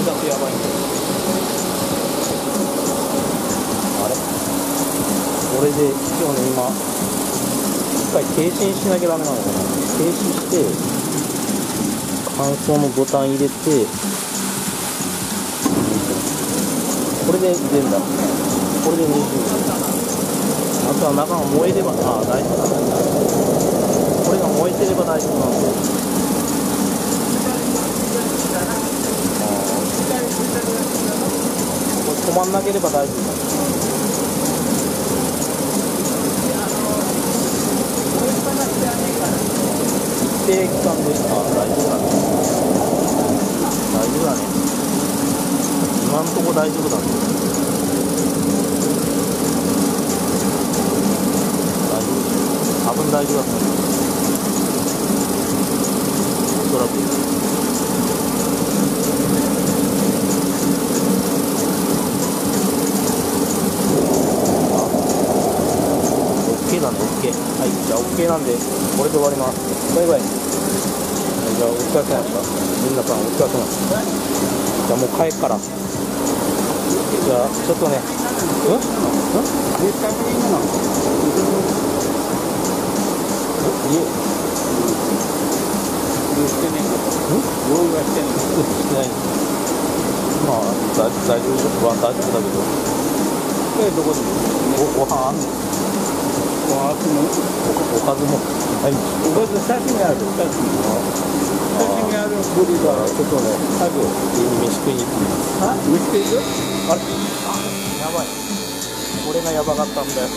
風だとやばいあれこれで今日ね今一回停止にしなきゃダメなのかな。停止して乾燥のボタン入れてこれで出るんだこれで20あとは中が燃えればあ大丈夫なんだこれが燃えてれば大丈夫なんで止まんなければ大丈夫。だ一定期間であ大丈夫だね大丈夫だね。今んとこ大丈夫だね。大丈夫。多分大丈夫だと思う。おそらくオッケーだね、オッケー。はい、じゃあオッケーなんで、これで終わります。バイバイ。はいじゃあお疲れ様でした。みんなさんお疲れ様じゃあもう帰っから。じゃあちょっとね、うん？うん？家、してねうん。用意はしてねしてないまあ、大丈夫は大丈夫だけど、これどこでごご飯あん。のわあすのおかずもないんでしょこれ刺身ある刺身刺身あるブリがちょっとね、早く家に飯食いに行ってます。あ見つけるあれ？あやばい。これがやばかったんだよ。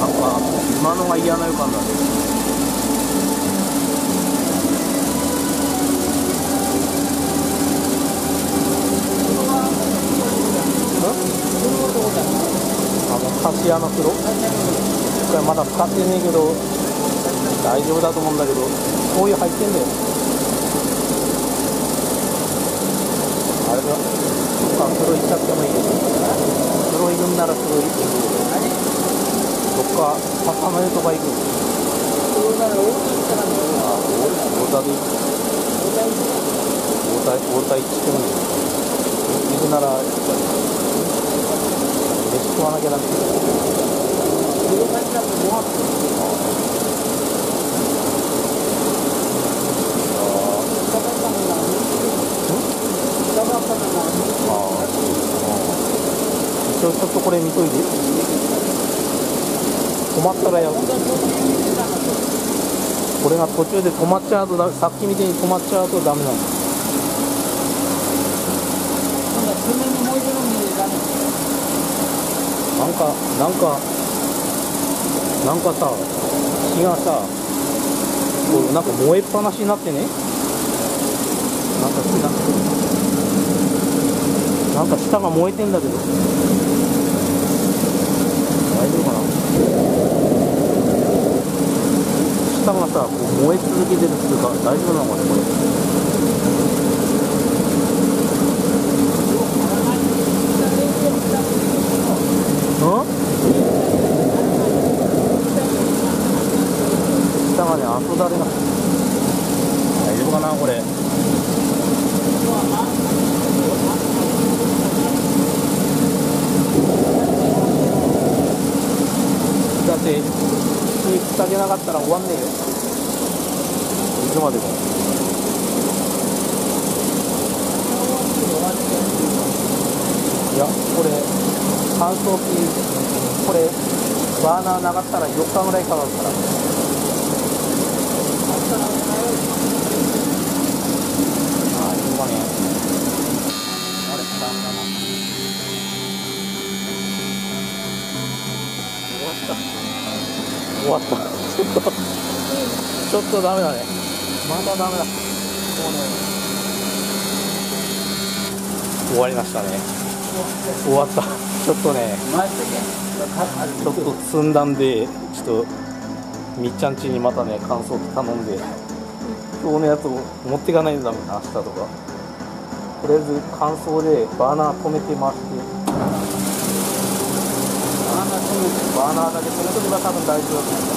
なんか、今のが嫌な予感だね。あの、菓子屋の風呂これまだ使ってねえけど、大丈夫だと思うんだけど、こういう入ってんだよ。あれだ、そっか、風呂行っちゃってもいいけど、風呂行くんなら風呂行っていいけど、っか、笹の湯とか行く。あ、大田で行く。大田、大田行ってもいい。行くなら、飯食わなきゃダメ。一応ちょっとこれ見といて。止まったらやる。これが途中で止まっちゃうと、さっきみたいに止まっちゃうとダメなの。なんか、なんか、なんかさ、火がさ、こうなんか燃えっぱなしになってね。なんか火が、なんか下が燃えてんだけど。大丈夫かな下がさ、こう燃え続けてるっていうか、大丈夫なのかね、これ。うん下がね、後だれが。大丈夫かな、これ。だって、火つたげなかったら終わんねえよ。いつまでも。いや、これ、乾燥機、これ、バーナー流ったら4日ぐらいかかるから。ああ、いいわった。終わった。ちょっと、ちょっとダメだね。まだダメだ。もうね、終わりましたね。終わった。ちょっとね、ちょっと積んだんで、ちょっと、みっちゃん家にまたね、乾燥機頼んで、今日のやつを持っていかないとダメだ、明日とか。とりあえず乾燥でバーナー止めて回して、バーナーだけ止めとけば多分大丈夫だと思う。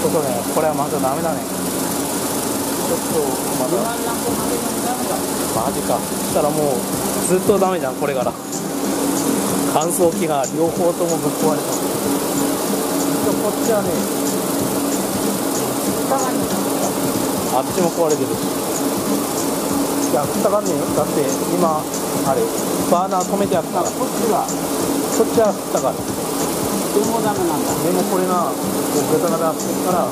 ちょっとねこれはまだダメだねちょっとまだ。マジか。そしたらもうずっとダメじゃんこれから。乾燥機が両方ともぶっ壊れた。こっちはねあっちも壊れてる。しいや蓋がねだって今あれバーナー止めてあったから。こっちはこっちは蓋があるでもダメなんだでもこれがこうガタガタしてから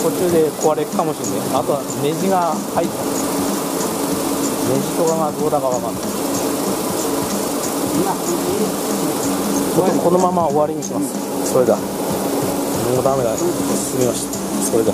途中で壊れるかもしれない。あとはネジが入った。ネジとかがどうだかわかんない。今ここのまま終わりにします。それだ。もうダメだ。進みました。それだ